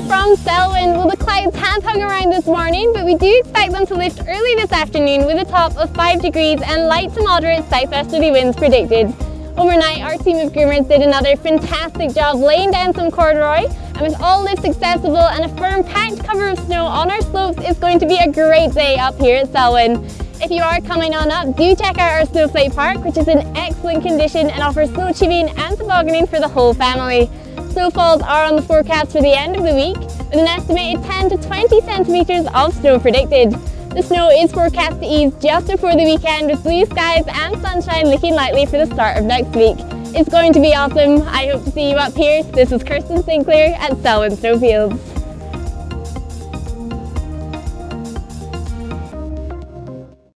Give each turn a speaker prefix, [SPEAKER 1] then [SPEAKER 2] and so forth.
[SPEAKER 1] from Selwyn. Well, the clouds have hung around this morning, but we do expect them to lift early this afternoon with a top of 5 degrees and light to moderate southwesterly winds predicted. Overnight, our team of groomers did another fantastic job laying down some corduroy, and with all lifts accessible and a firm packed cover of snow on our slopes, it's going to be a great day up here at Selwyn. If you are coming on up, do check out our Snowflake Park, which is in excellent condition and offers snow tubing and tobogganing for the whole family. Snowfalls are on the forecast for the end of the week, with an estimated 10 to 20 centimetres of snow predicted. The snow is forecast to ease just before the weekend with blue skies and sunshine looking likely for the start of next week. It's going to be awesome. I hope to see you up here. This is Kirsten Sinclair at Selwyn Snowfields.